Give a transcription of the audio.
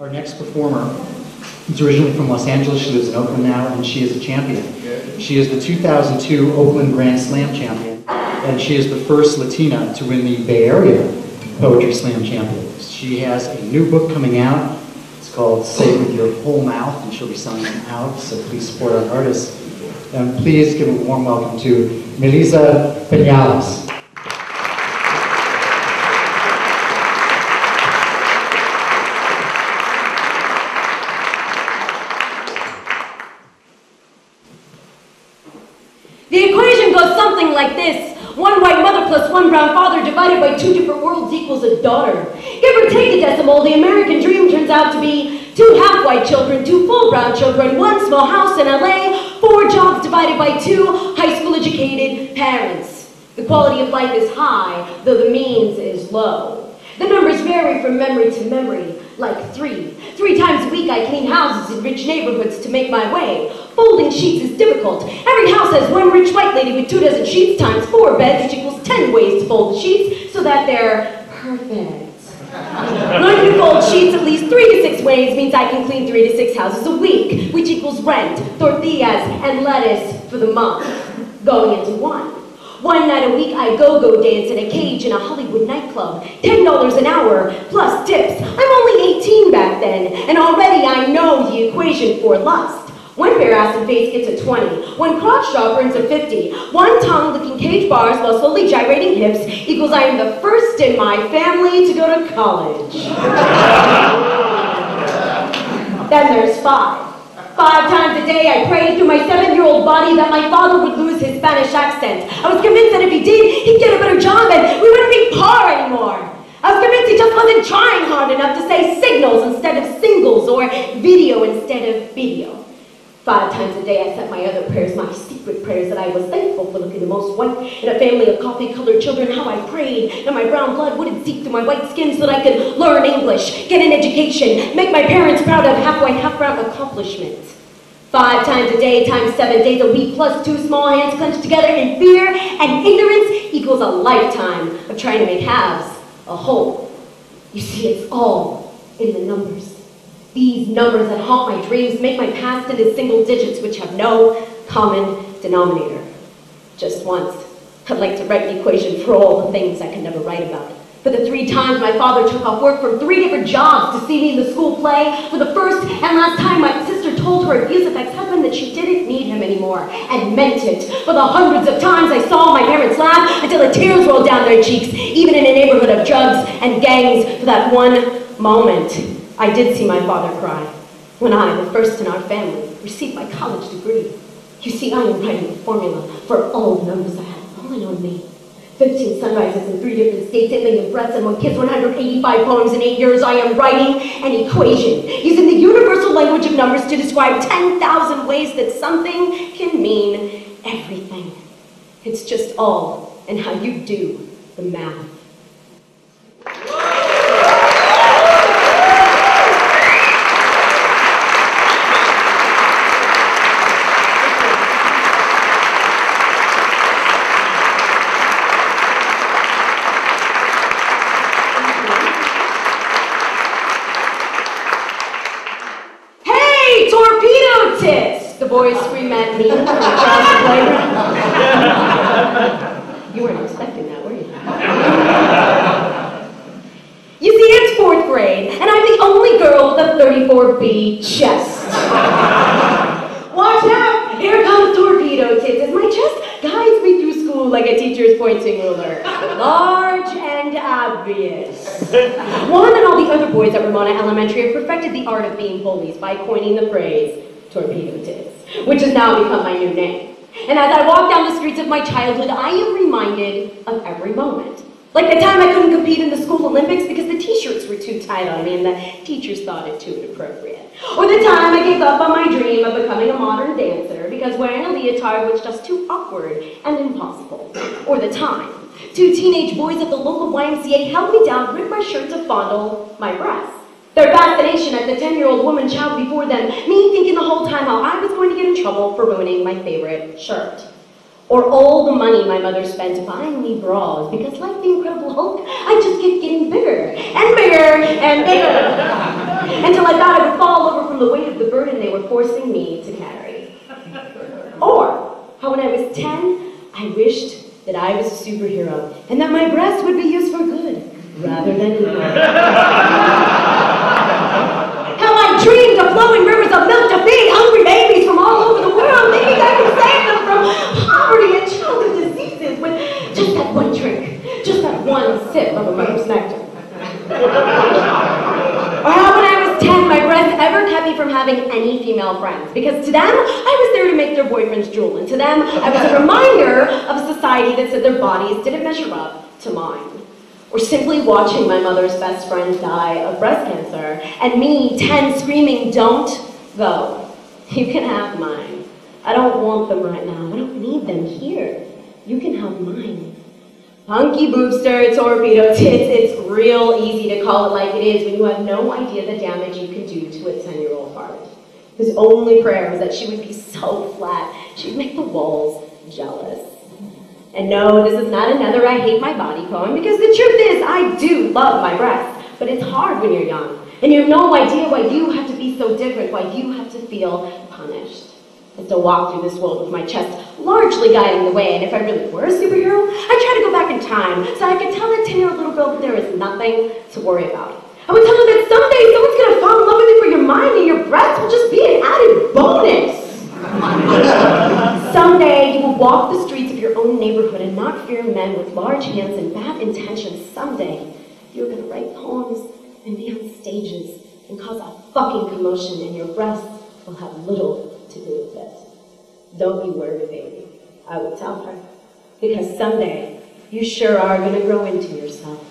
Our next performer is originally from Los Angeles. She lives in Oakland now, and she is a champion. She is the 2002 Oakland Grand Slam champion, and she is the first Latina to win the Bay Area Poetry Slam champion. She has a new book coming out. It's called Say With Your Whole Mouth, and she'll be selling them out, so please support our artists. And please give a warm welcome to Meliza Banales. The equation goes something like this. One white mother plus one brown father divided by two different worlds equals a daughter. Give or take a decimal, the American dream turns out to be two half-white children, two full brown children, one small house in LA, four jobs divided by two high school educated parents. The quality of life is high, though the means is low. The numbers vary from memory to memory, like three. Three times a week I clean houses in rich neighborhoods to make my way. Folding sheets is difficult. Every house has one rich white lady with two dozen sheets times four beds, which equals ten ways to fold sheets so that they're perfect. Learning to fold sheets at least three to six ways means I can clean three to six houses a week, which equals rent, tortillas, and lettuce for the month. Going into one. One night a week, I go-go dance in a cage in a Hollywood nightclub. Ten dollars an hour, plus tips. I'm only 18 back then, and already I know the equation for lust. One bare acid face gets a 20. One crotch job earns a 50. One tongue licking cage bars while slowly gyrating hips equals I am the first in my family to go to college. then there's five. Five times a day I prayed through my seven-year-old body that my father would lose his Spanish accent. I was convinced that if he did, he'd get a better job and we wouldn't be poor anymore. I was convinced he just wasn't trying hard enough to say signals instead of singles or video instead of video. Five times a day I said my other prayers, my secret prayers, that I was thankful for looking the most white in a family of coffee-colored children, how I prayed that my brown blood wouldn't seep through my white skin so that I could learn English, get an education, make my parents proud of half-white, half-brown accomplishments. Five times a day times seven days a week plus two small hands clenched together in fear and ignorance equals a lifetime of trying to make halves a whole. You see, it's all in the numbers. These numbers that haunt my dreams make my past into single digits which have no common denominator. Just once, I'd like to write the equation for all the things I can never write about. For the three times my father took off work from three different jobs to see me in the school play. For the first and last time my sister told her abusive ex-husband that she didn't need him anymore and meant it. For the hundreds of times I saw my parents laugh until the tears rolled down their cheeks, even in a neighborhood of drugs and gangs for that one moment. I did see my father cry when I, the first in our family, received my college degree. You see, I am writing a formula for all numbers that have fallen on me. 15 sunrises in three different states, 8 million breaths, and one kiss, 185 poems in 8 years. I am writing an equation using the universal language of numbers to describe 10,000 ways that something can mean everything. It's just all in how you do the math. Hey, torpedo tits! The boys scream at me from across the playground. You weren't expecting that, were you? You see, it's fourth grade, and I'm the only girl with a 34B chest. Watch out! Here comes torpedo tits as my chest guides me through school like a teacher's pointing ruler. Large and obvious. Juan and all the other boys at Ramona Elementary have perfected the art of being bullies by coining the phrase torpedo tits, which has now become my new name. And as I walk down the streets of my childhood, I am reminded of every moment. Like the time I couldn't compete in the school Olympics because the t-shirts were too tight on me and the teachers thought it too inappropriate. Or the time I gave up on my dream of becoming a modern dancer because wearing a leotard was just too awkward and impossible. Or the time two teenage boys at the local YMCA held me down, ripped my shirt to fondle my breasts. Their fascination at the 10-year-old woman child before them, me thinking the whole time how I was going to get in trouble for ruining my favorite shirt. Or all the money my mother spent buying me bras, because like the Incredible Hulk, I just kept getting bigger and bigger and bigger. Until I thought I would fall over from the weight of the burden they were forcing me to carry. Or how when I was 10, I wished that I was a superhero and that my breasts would be used for good rather than evil. Kept me from having any female friends. Because to them, I was there to make their boyfriends drool. And to them, I was a reminder of a society that said their bodies didn't measure up to mine. Or simply watching my mother's best friend die of breast cancer, and me, 10, screaming, don't go. You can have mine. I don't want them right now. I don't need them here. You can have mine. Hunky booster, torpedo tits, it's real easy to call it like it is when you have no idea the damage you can do to a 10 year old heart. His only prayer was that she would be so flat, she'd make the walls jealous. And no, this is not another I hate my body poem, because the truth is, I do love my breasts, but it's hard when you're young, and you have no idea why you have to be so different, why you have to feel punished. I still walk through this world with my chest largely guiding the way, and if I really were a superhero, I'd try to go back in time so I could tell that 10 year old little girl that there is nothing to worry about. I would tell her that someday someone's gonna fall in love with you for your mind and your breasts will just be an added bonus. Someday you will walk the streets of your own neighborhood and not fear men with large hands and bad intentions. Someday you're gonna write poems and be on stages and cause a fucking commotion and your breasts will have little to do with it. Don't be worried, baby, I would tell her. Because someday you sure are gonna grow into yourself.